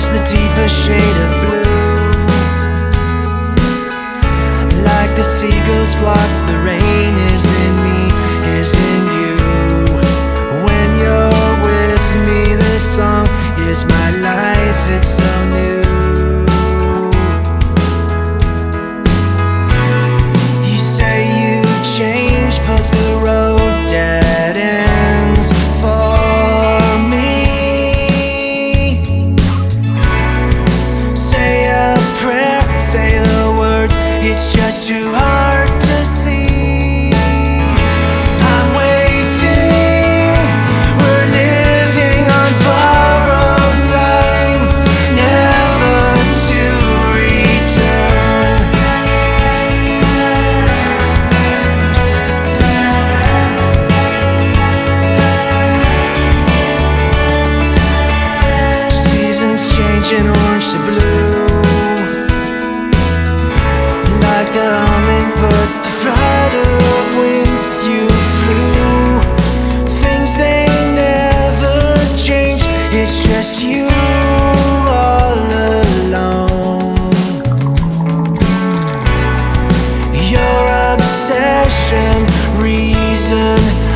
catch the deeper shade of blue. Like the seagulls flock, the rain is in me, is in you. changing orange to blue. Like the hummingbird, the flight of wings you flew. Things they never change, it's just you all alone. Your obsession, reason